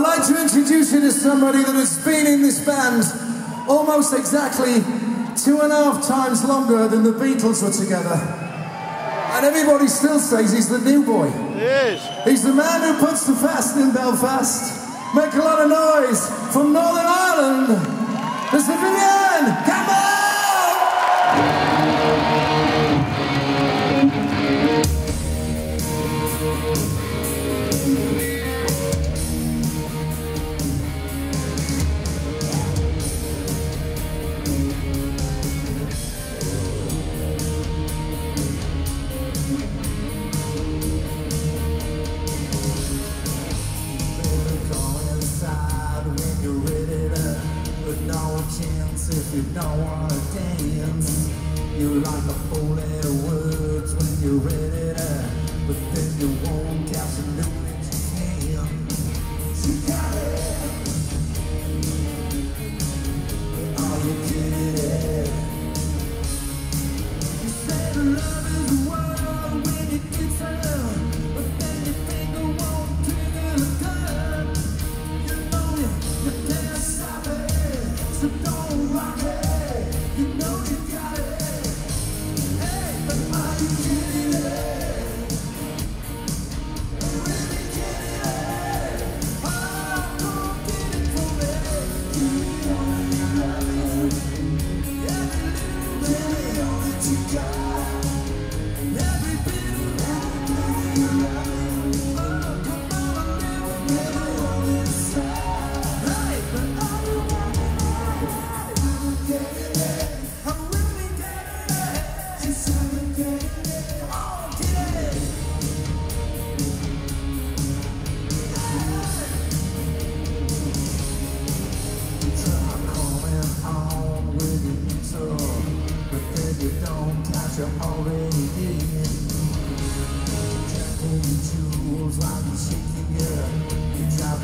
I'd like to introduce you to somebody that has been in this band almost exactly two and a half times longer than the Beatles were together. And everybody still says he's the new boy. Yes. He's the man who puts the fast in Belfast. Make a lot of noise from Northern Ireland. If you don't wanna dance. You like the four-letter words when you're ready to, but then you won't catch a new you already your jewels while you're shaking your, you drive